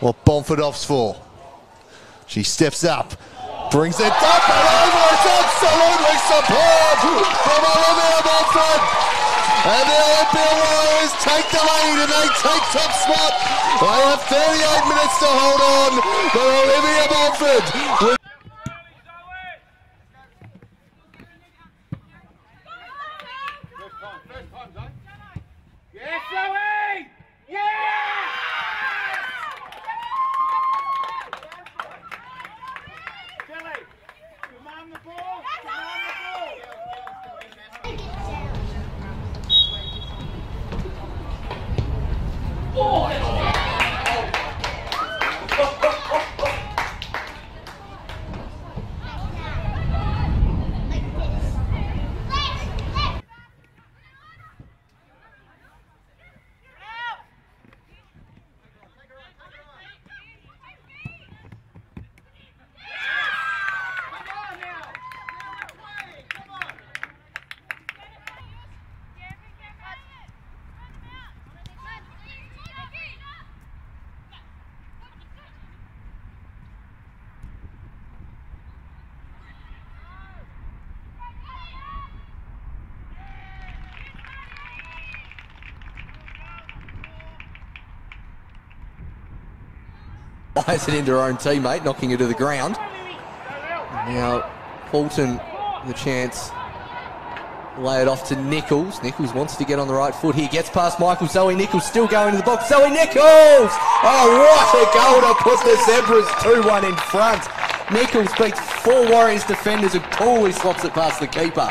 What Bonfordov's for. She steps up, brings it up and over. It's absolutely superb from Olivia Bomford. And the Olympia Warriors take the lead and they take top spot. They have 38 minutes to hold on, but Olivia Bomford command fires it into her own teammate, knocking her to the ground. Now, Fulton, the chance, lay it off to Nichols. Nichols wants to get on the right foot here, gets past Michael. Zoe Nichols still going to the box. Zoe Nichols! Oh, what a goal to put the Zebras 2 1 in front. Nichols beats four Warriors defenders and coolly slops it past the keeper.